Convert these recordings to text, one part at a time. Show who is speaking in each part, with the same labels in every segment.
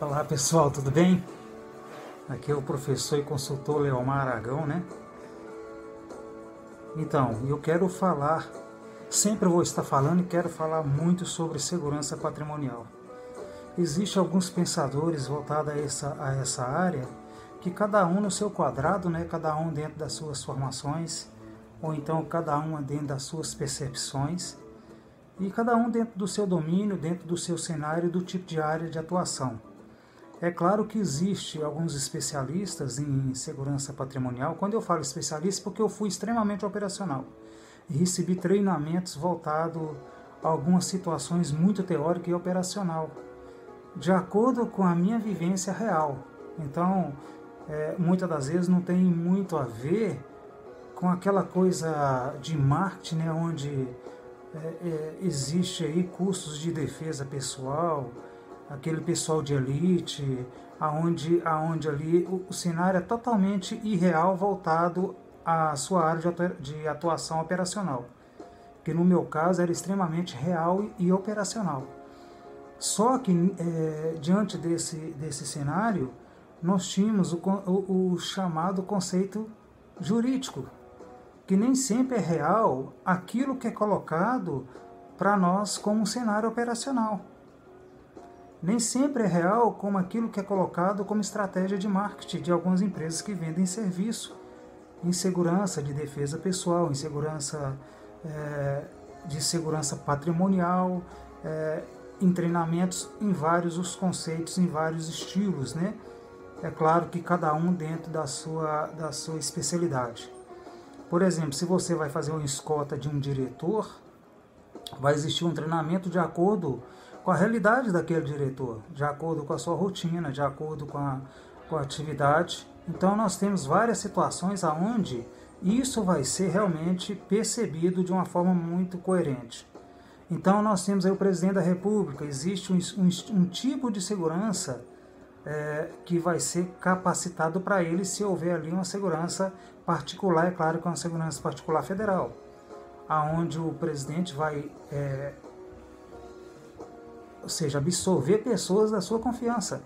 Speaker 1: Olá pessoal, tudo bem? Aqui é o professor e consultor Leomar Aragão, né? Então, eu quero falar, sempre vou estar falando e quero falar muito sobre segurança patrimonial. Existem alguns pensadores voltados a essa, a essa área que cada um no seu quadrado, né? Cada um dentro das suas formações, ou então cada uma dentro das suas percepções, e cada um dentro do seu domínio, dentro do seu cenário, do tipo de área de atuação. É claro que existe alguns especialistas em segurança patrimonial. Quando eu falo especialista, porque eu fui extremamente operacional e recebi treinamentos voltados a algumas situações muito teóricas e operacional, de acordo com a minha vivência real. Então, é, muitas das vezes não tem muito a ver com aquela coisa de marketing, né, onde é, é, existe aí custos de defesa pessoal, aquele pessoal de elite, aonde, aonde ali o, o cenário é totalmente irreal voltado à sua área de atuação operacional, que no meu caso era extremamente real e operacional. Só que é, diante desse, desse cenário, nós tínhamos o, o, o chamado conceito jurídico, que nem sempre é real aquilo que é colocado para nós como cenário operacional nem sempre é real como aquilo que é colocado como estratégia de marketing de algumas empresas que vendem serviço em segurança de defesa pessoal, em segurança é, de segurança patrimonial, é, em treinamentos em vários os conceitos, em vários estilos, né? É claro que cada um dentro da sua, da sua especialidade. Por exemplo, se você vai fazer uma escota de um diretor, vai existir um treinamento de acordo com a realidade daquele diretor, de acordo com a sua rotina, de acordo com a, com a atividade. Então nós temos várias situações aonde isso vai ser realmente percebido de uma forma muito coerente. Então nós temos aí o presidente da República, existe um, um, um tipo de segurança é, que vai ser capacitado para ele se houver ali uma segurança particular, é claro que é uma segurança particular federal, aonde o presidente vai é, ou seja, absorver pessoas da sua confiança.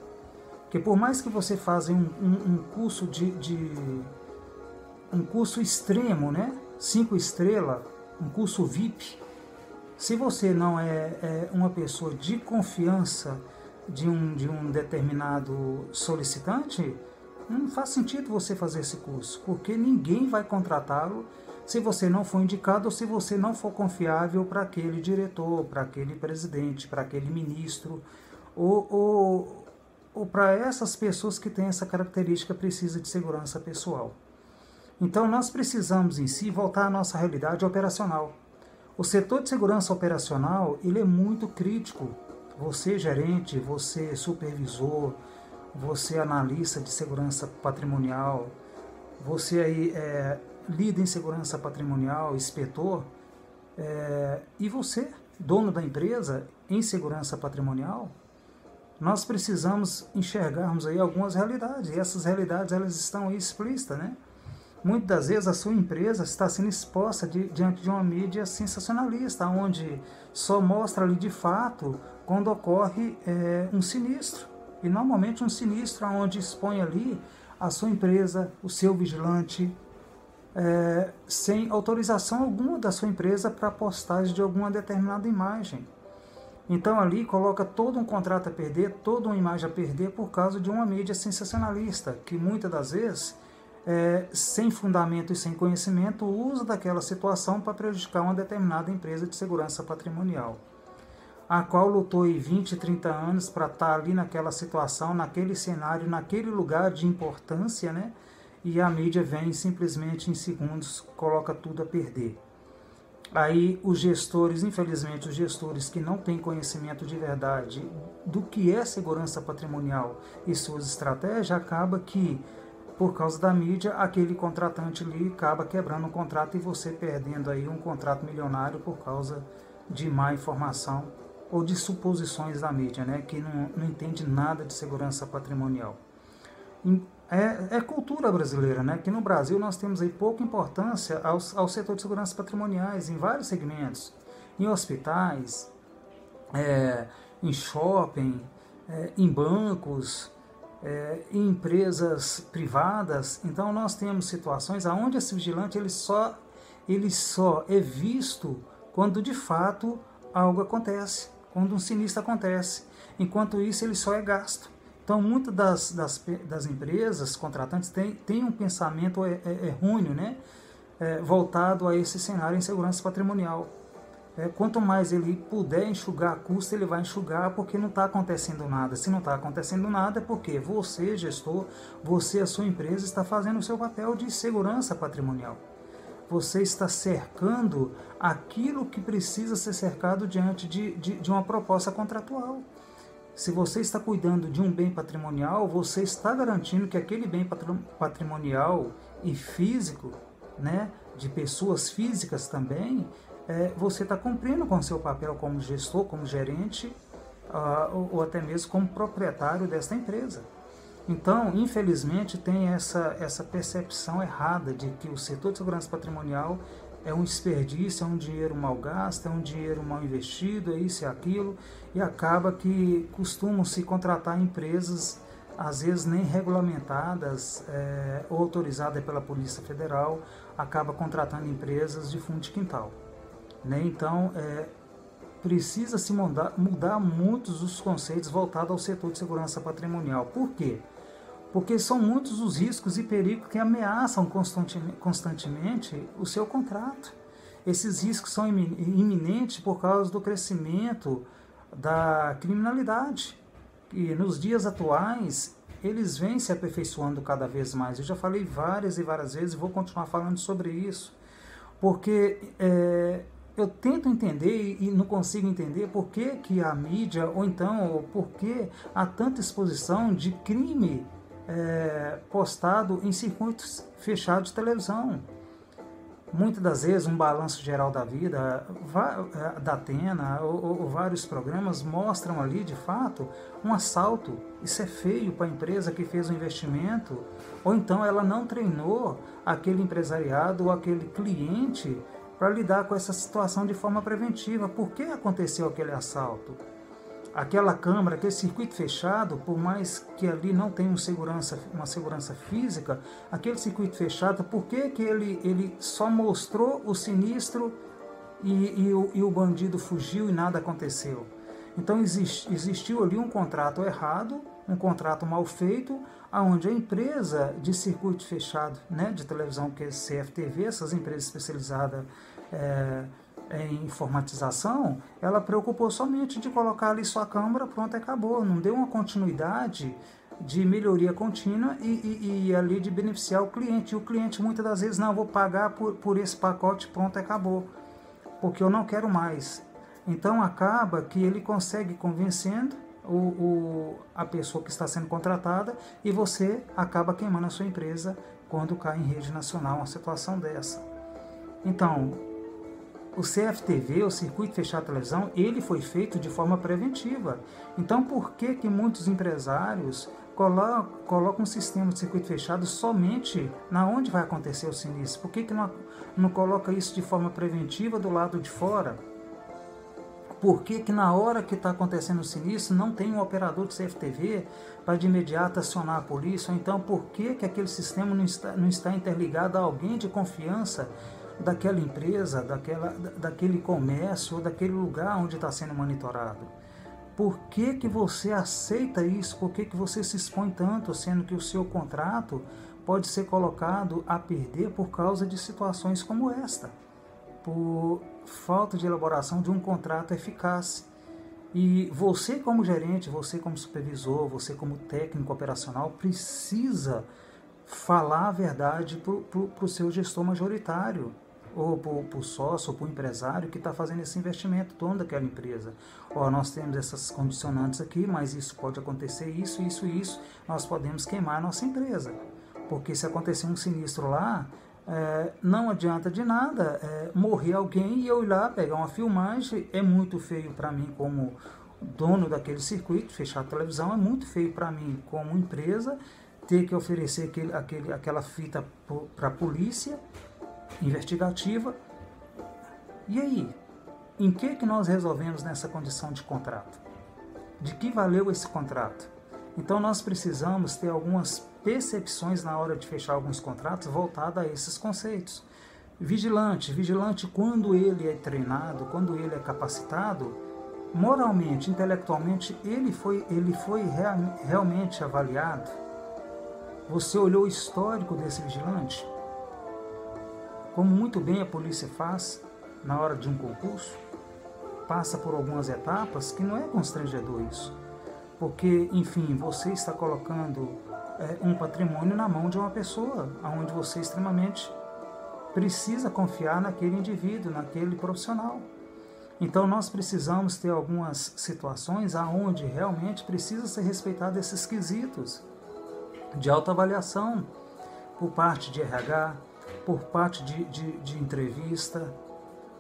Speaker 1: Que por mais que você faça um, um, um curso de, de, um curso extremo, né? Cinco estrelas, um curso VIP, se você não é, é, uma pessoa de confiança de um, de um determinado solicitante, não faz sentido você fazer esse curso, porque ninguém vai contratá-lo se você não for indicado ou se você não for confiável para aquele diretor, para aquele presidente, para aquele ministro, ou, ou, ou para essas pessoas que têm essa característica precisa de segurança pessoal. Então nós precisamos em si voltar à nossa realidade operacional. O setor de segurança operacional ele é muito crítico. Você gerente, você supervisor, você analista de segurança patrimonial, você aí é, líder em segurança patrimonial, inspetor, é, e você, dono da empresa em segurança patrimonial, nós precisamos enxergarmos aí algumas realidades, e essas realidades elas estão aí explícitas, né? Muitas das vezes a sua empresa está sendo exposta de, diante de uma mídia sensacionalista, onde só mostra ali de fato quando ocorre é, um sinistro. E normalmente um sinistro onde expõe ali a sua empresa, o seu vigilante, é, sem autorização alguma da sua empresa para postagem de alguma determinada imagem. Então ali coloca todo um contrato a perder, toda uma imagem a perder por causa de uma mídia sensacionalista, que muitas das vezes, é, sem fundamento e sem conhecimento, usa daquela situação para prejudicar uma determinada empresa de segurança patrimonial, a qual lutou aí 20, 30 anos para estar ali naquela situação, naquele cenário, naquele lugar de importância, né? E a mídia vem simplesmente em segundos coloca tudo a perder. Aí os gestores, infelizmente, os gestores que não têm conhecimento de verdade do que é segurança patrimonial e suas estratégias, acaba que por causa da mídia, aquele contratante ali acaba quebrando o contrato e você perdendo aí um contrato milionário por causa de má informação ou de suposições da mídia, né, que não, não entende nada de segurança patrimonial é, é, cultura brasileira, né? Que no Brasil nós temos aí pouca importância ao, ao setor de segurança patrimoniais em vários segmentos, em hospitais, é, em shopping, é, em bancos, é, em empresas privadas. Então nós temos situações onde esse vigilante ele só, ele só é visto quando de fato algo acontece, quando um sinistro acontece. Enquanto isso ele só é gasto. Então, muitas das, das, das empresas contratantes têm, têm um pensamento é, é, errôneo, né? É, voltado a esse cenário em segurança patrimonial. É, quanto mais ele puder enxugar custo, ele vai enxugar porque não está acontecendo nada. Se não está acontecendo nada, é porque você, gestor, você, a sua empresa, está fazendo o seu papel de segurança patrimonial. Você está cercando aquilo que precisa ser cercado diante de, de, de uma proposta contratual. Se você está cuidando de um bem patrimonial, você está garantindo que aquele bem patrimonial e físico, né, de pessoas físicas também, é, você está cumprindo com o seu papel como gestor, como gerente, uh, ou, ou, até mesmo como proprietário desta empresa. Então, infelizmente, tem essa, essa percepção errada de que o setor de segurança patrimonial é um desperdício, é um dinheiro mal gasto, é um dinheiro mal investido, é isso e aquilo, e acaba que costumam se contratar empresas, às vezes nem regulamentadas é, ou autorizadas pela Polícia Federal, acaba contratando empresas de fundo de quintal. Né? Então, é, precisa se mudar, mudar muitos os conceitos voltados ao setor de segurança patrimonial. Por quê? Porque são muitos os riscos e perigos que ameaçam constantemente o seu contrato. Esses riscos são iminentes por causa do crescimento da criminalidade. E nos dias atuais, eles vêm se aperfeiçoando cada vez mais. Eu já falei várias e várias vezes e vou continuar falando sobre isso. Porque é, eu tento entender e não consigo entender por que, que a mídia, ou então por que há tanta exposição de crime é, postado em circuitos fechados de televisão. Muitas das vezes, um balanço geral da vida, é, da Atena, ou, ou, vários programas mostram ali, de fato, um assalto. Isso é feio para a empresa que fez o investimento, ou então ela não treinou aquele empresariado ou aquele cliente para lidar com essa situação de forma preventiva. Por que aconteceu aquele assalto? Aquela câmara, aquele circuito fechado, por mais que ali não tenha um segurança, uma segurança física, aquele circuito fechado, por que, que ele, ele só mostrou o sinistro e, e, o, e o bandido fugiu e nada aconteceu? Então existiu ali um contrato errado, um contrato mal feito, aonde a empresa de circuito fechado, né, de televisão que é CFTV, essas empresas especializadas é, em informatização, ela preocupou somente de colocar ali sua câmera, pronto, acabou. Não deu uma continuidade de melhoria contínua e, e, e, ali de beneficiar o cliente. E o cliente muitas das vezes, não, vou pagar por, por esse pacote, pronto, acabou. Porque eu não quero mais. Então acaba que ele consegue convencendo o, o, a pessoa que está sendo contratada e você acaba queimando a sua empresa quando cai em rede nacional uma situação dessa. Então, o CFTV, o Circuito Fechado de Televisão, ele foi feito de forma preventiva. Então, por que que muitos empresários colocam, colocam um sistema de circuito fechado somente na onde vai acontecer o sinistro? Por que que não, não coloca isso de forma preventiva do lado de fora? Por que, que na hora que está acontecendo o sinistro não tem um operador de CFTV para de imediato acionar a polícia? Ou então por que, que aquele sistema não está, não está interligado a alguém de confiança daquela empresa, daquela, daquele comércio ou daquele lugar onde está sendo monitorado. Por que, que você aceita isso? Por que, que você se expõe tanto, sendo que o seu contrato pode ser colocado a perder por causa de situações como esta? Por falta de elaboração de um contrato eficaz. E você, como gerente, você, como supervisor, você, como técnico operacional, precisa falar a verdade para o seu gestor majoritário ou para o sócio, ou para o empresário que está fazendo esse investimento, dono daquela empresa. Ó, nós temos essas condicionantes aqui, mas isso pode acontecer, isso, isso, isso, nós podemos queimar a nossa empresa. Porque se acontecer um sinistro lá, é, não adianta de nada é, morrer alguém e eu ir lá pegar uma filmagem, é muito feio para mim como dono daquele circuito, fechar a televisão, é muito feio para mim como empresa ter que oferecer aquele, aquele, aquela fita para a polícia investigativa. E aí, em que que nós resolvemos nessa condição de contrato? De que valeu esse contrato? Então nós precisamos ter algumas percepções na hora de fechar alguns contratos voltada a esses conceitos. Vigilante, vigilante quando ele é treinado, quando ele é capacitado, moralmente, intelectualmente, ele foi, ele foi real, realmente avaliado. Você olhou o histórico desse vigilante? Como muito bem a polícia faz na hora de um concurso, passa por algumas etapas que não é constrangedor isso. Porque, enfim, você está colocando é, um patrimônio na mão de uma pessoa, onde você extremamente precisa confiar naquele indivíduo, naquele profissional. Então nós precisamos ter algumas situações aonde realmente precisa ser respeitado esses quesitos de autoavaliação por parte de RH, por parte de, de, de entrevista,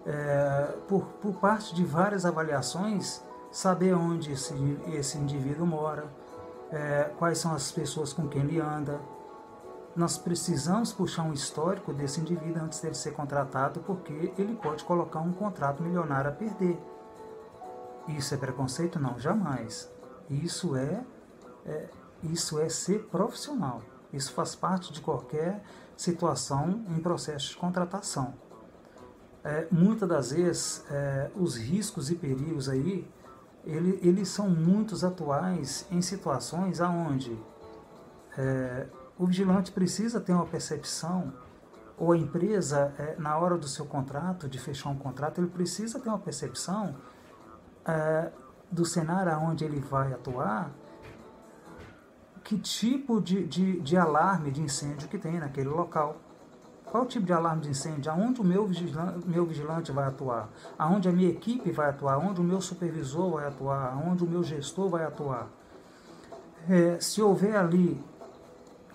Speaker 1: é, por, por parte de várias avaliações, saber onde esse, esse indivíduo mora, é, quais são as pessoas com quem ele anda. Nós precisamos puxar um histórico desse indivíduo antes dele ser contratado, porque ele pode colocar um contrato milionário a perder. Isso é preconceito? Não, jamais. Isso é, é isso é ser profissional. Isso faz parte de qualquer situação em processo de contratação. É, muitas das vezes, é, os riscos e perigos aí, ele, eles são muitos atuais em situações aonde é, o vigilante precisa ter uma percepção, ou a empresa, é, na hora do seu contrato, de fechar um contrato, ele precisa ter uma percepção é, do cenário onde ele vai atuar, que tipo de, de, de alarme de incêndio que tem naquele local. Qual o tipo de alarme de incêndio? Aonde o meu vigilante, meu vigilante vai atuar? Aonde a minha equipe vai atuar? Aonde o meu supervisor vai atuar? Aonde o meu gestor vai atuar? É, se houver ali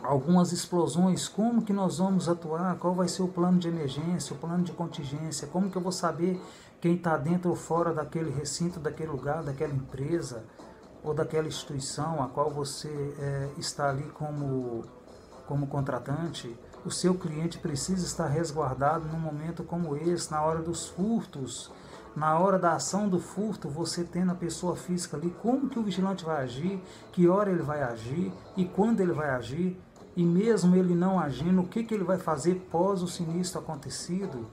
Speaker 1: algumas explosões, como que nós vamos atuar? Qual vai ser o plano de emergência, o plano de contingência? Como que eu vou saber quem está dentro ou fora daquele recinto, daquele lugar, daquela empresa? Ou daquela instituição a qual você é, está ali como, como contratante, o seu cliente precisa estar resguardado num momento como esse, na hora dos furtos, na hora da ação do furto, você tendo a pessoa física ali, como que o vigilante vai agir, que hora ele vai agir e quando ele vai agir, e mesmo ele não agindo, o que, que ele vai fazer pós o sinistro acontecido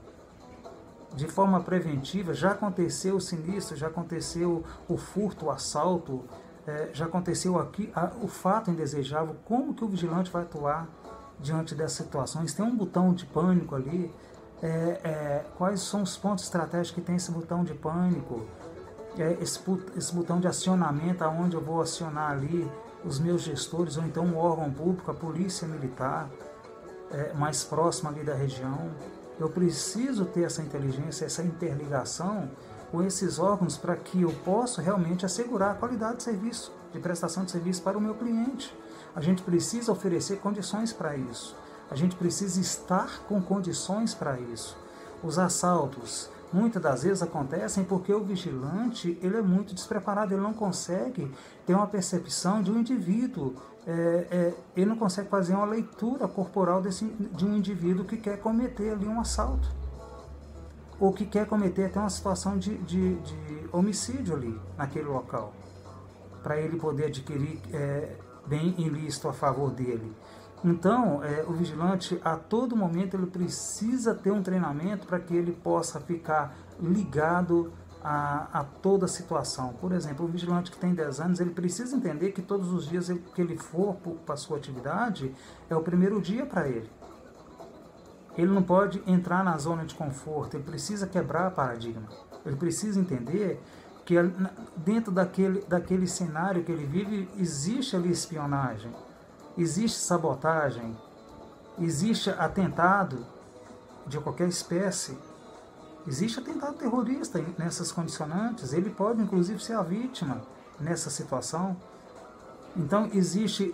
Speaker 1: de forma preventiva, já aconteceu o sinistro, já aconteceu o furto, o assalto, é, já aconteceu aqui a, o fato indesejável, como que o vigilante vai atuar diante dessas situações? Tem um botão de pânico ali, é, é, quais são os pontos estratégicos que tem esse botão de pânico? É, esse, esse botão de acionamento, aonde eu vou acionar ali os meus gestores, ou então um órgão público, a polícia militar, é, mais próxima ali da região. Eu preciso ter essa inteligência, essa interligação com esses órgãos para que eu possa realmente assegurar a qualidade de serviço, de prestação de serviço para o meu cliente. A gente precisa oferecer condições para isso. A gente precisa estar com condições para isso. Os assaltos, muitas das vezes acontecem porque o vigilante ele é muito despreparado, ele não consegue ter uma percepção de um indivíduo, é, é, ele não consegue fazer uma leitura corporal desse, de um indivíduo que quer cometer ali um assalto ou que quer cometer até uma situação de, de, de homicídio ali naquele local, para ele poder adquirir é, bem ilícito a favor dele. Então, é, o vigilante, a todo momento, ele precisa ter um treinamento para que ele possa ficar ligado a, a, toda a situação. Por exemplo, o vigilante que tem 10 anos, ele precisa entender que todos os dias que ele for para a sua atividade é o primeiro dia para ele. Ele não pode entrar na zona de conforto, ele precisa quebrar paradigma. Ele precisa entender que dentro daquele, daquele cenário que ele vive existe ali espionagem, existe sabotagem, existe atentado de qualquer espécie, existe atentado terrorista nessas condicionantes, ele pode inclusive ser a vítima nessa situação. Então existe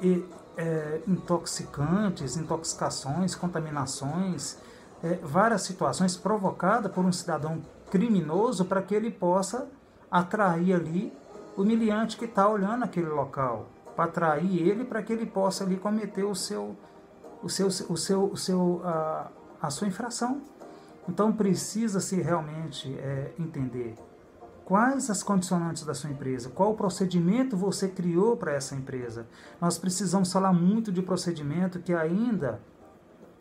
Speaker 1: é, intoxicantes, intoxicações, contaminações, é, várias situações provocadas por um cidadão criminoso para que ele possa atrair ali o humilhante que está olhando aquele local, para atrair ele para que ele possa ali cometer o seu, o seu, o seu, o seu, a, a sua infração. Então precisa se realmente é, entender Quais as condicionantes da sua empresa? Qual o procedimento você criou para essa empresa? Nós precisamos falar muito de procedimento que ainda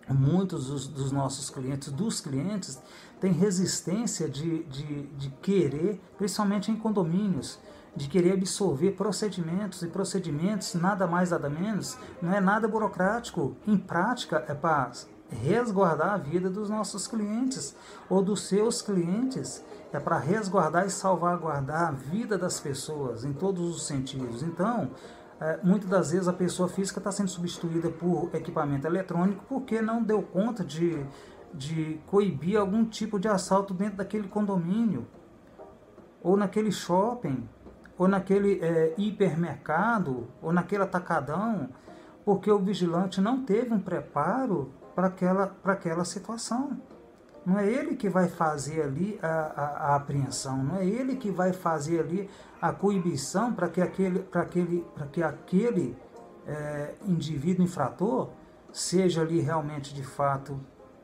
Speaker 1: muitos dos, dos nossos clientes, dos clientes, têm resistência de, de, de querer, principalmente em condomínios, de querer absorver procedimentos e procedimentos, nada mais, nada menos, não é nada burocrático. Em prática, é para resguardar a vida dos nossos clientes ou dos seus clientes é para resguardar e salvaguardar a vida das pessoas em todos os sentidos. Então, é, muitas das vezes a pessoa física está sendo substituída por equipamento eletrônico porque não deu conta de, de coibir algum tipo de assalto dentro daquele condomínio, ou naquele shopping, ou naquele é, hipermercado, ou naquele atacadão, porque o vigilante não teve um preparo para aquela, aquela situação. Não é ele que vai fazer ali a, a, a apreensão, não é ele que vai fazer ali a coibição para que aquele, para aquele, para que aquele é, indivíduo infrator seja ali realmente de fato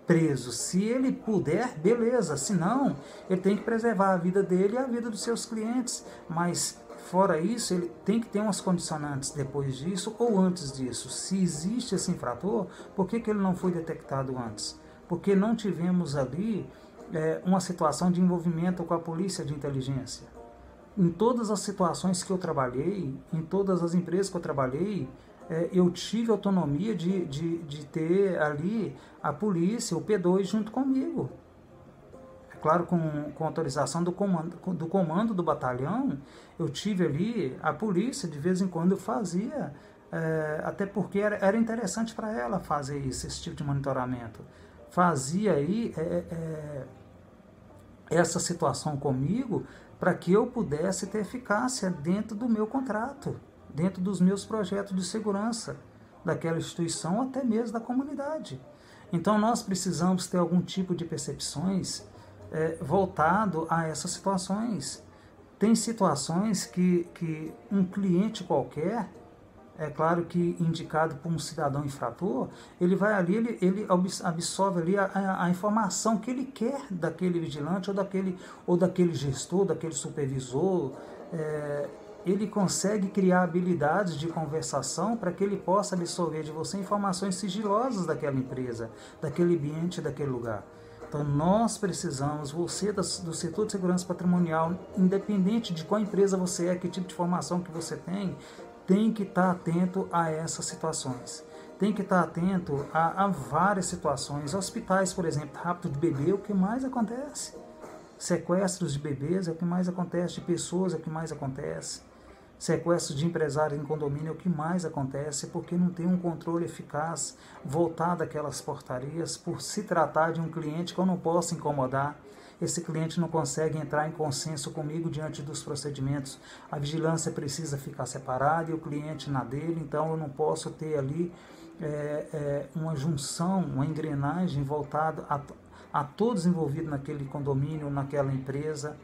Speaker 1: preso. Se ele puder, beleza. Se não, ele tem que preservar a vida dele e a vida dos seus clientes. Mas fora isso, ele tem que ter umas condicionantes depois disso ou antes disso. Se existe esse infrator, por que, que ele não foi detectado antes? porque não tivemos ali é, uma situação de envolvimento com a polícia de inteligência. Em todas as situações que eu trabalhei, em todas as empresas que eu trabalhei, é, eu tive autonomia de, de, de ter ali a polícia, o P2 junto comigo. Claro, com, com autorização do comando, do comando do batalhão, eu tive ali a polícia, de vez em quando eu fazia, é, até porque era, era interessante para ela fazer isso, esse tipo de monitoramento fazia aí é, é, essa situação comigo para que eu pudesse ter eficácia dentro do meu contrato, dentro dos meus projetos de segurança daquela instituição, até mesmo da comunidade. Então nós precisamos ter algum tipo de percepções é, voltado a essas situações. Tem situações que, que um cliente qualquer é claro que indicado por um cidadão infrator, ele vai ali, ele, ele absorve ali a, a, a, informação que ele quer daquele vigilante ou daquele, ou daquele gestor, daquele supervisor. É, ele consegue criar habilidades de conversação para que ele possa absorver de você informações sigilosas daquela empresa, daquele ambiente, daquele lugar. Então nós precisamos, você do setor de segurança patrimonial, independente de qual empresa você é, que tipo de formação que você tem, tem que estar atento a essas situações. Tem que estar atento a, a várias situações. Hospitais, por exemplo, rápido de bebê, é o que mais acontece. Sequestros de bebês é o que mais acontece, de pessoas é o que mais acontece. Sequestros de empresários em condomínio é o que mais acontece, porque não tem um controle eficaz voltado àquelas portarias, por se tratar de um cliente que eu não posso incomodar esse cliente não consegue entrar em consenso comigo diante dos procedimentos. A vigilância precisa ficar separada e o cliente na dele, então eu não posso ter ali é, é, uma junção, uma engrenagem voltada a, a todos envolvidos naquele condomínio, naquela empresa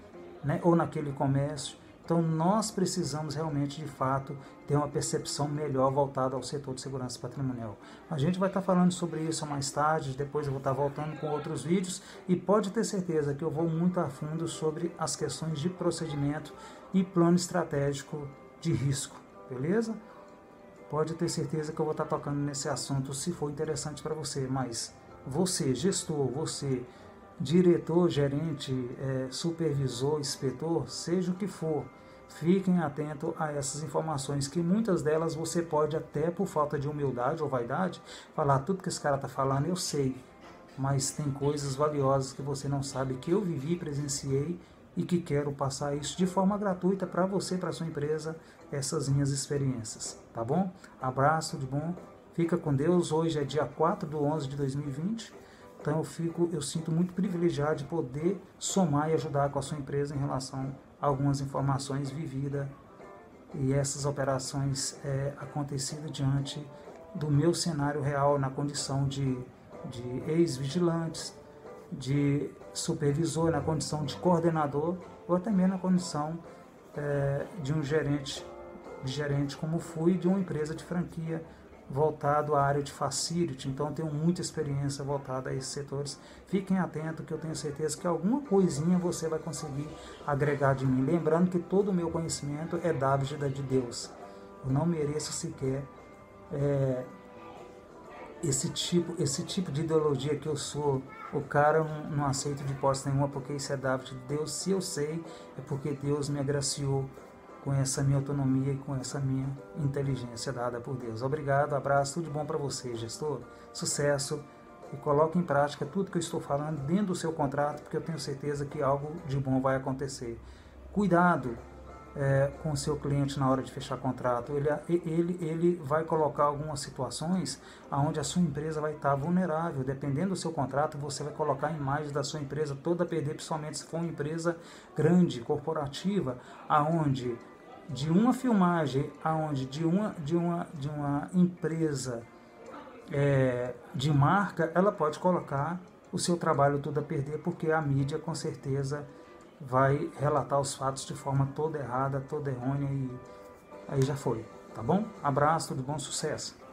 Speaker 1: né, ou naquele comércio. Então nós precisamos realmente, de fato, ter uma percepção melhor voltada ao setor de segurança patrimonial. A gente vai estar falando sobre isso mais tarde, depois eu vou estar voltando com outros vídeos e pode ter certeza que eu vou muito a fundo sobre as questões de procedimento e plano estratégico de risco, beleza? Pode ter certeza que eu vou estar tocando nesse assunto se for interessante para você, mas você, gestor, você diretor, gerente, é, supervisor, inspetor, seja o que for, fiquem atentos a essas informações, que muitas delas você pode até por falta de humildade ou vaidade falar tudo que esse cara está falando, eu sei, mas tem coisas valiosas que você não sabe, que eu vivi, presenciei e que quero passar isso de forma gratuita para você, para sua empresa, essas minhas experiências, tá bom? Abraço, de bom, fica com Deus, hoje é dia 4 do 11 de 2020, então eu fico, eu sinto muito privilegiado de poder somar e ajudar com a sua empresa em relação a algumas informações vividas e essas operações é, acontecidas diante do meu cenário real na condição de, de ex-vigilantes, de supervisor, na condição de coordenador ou até mesmo na condição é, de um gerente, de gerente como fui de uma empresa de franquia voltado à área de facility, então tenho muita experiência voltada a esses setores. Fiquem atentos que eu tenho certeza que alguma coisinha você vai conseguir agregar de mim. Lembrando que todo o meu conhecimento é dado de Deus. Eu não mereço sequer é, esse tipo esse tipo de ideologia que eu sou. O cara não, não aceita de hipótese nenhuma porque isso é dado de Deus. Se eu sei, é porque Deus me agraciou com essa minha autonomia e com essa minha inteligência dada por Deus. Obrigado, abraço, tudo de bom para você, gestor. Sucesso e coloque em prática tudo que eu estou falando dentro do seu contrato, porque eu tenho certeza que algo de bom vai acontecer. Cuidado é, com o seu cliente na hora de fechar contrato. Ele, ele, ele vai colocar algumas situações onde a sua empresa vai estar vulnerável. Dependendo do seu contrato, você vai colocar a imagem da sua empresa toda a perder, principalmente se for uma empresa grande, corporativa, aonde de uma filmagem aonde de uma de uma de uma empresa é, de marca ela pode colocar o seu trabalho tudo a perder porque a mídia com certeza vai relatar os fatos de forma toda errada toda errônea e aí já foi tá bom? Abraço de bom? Sucesso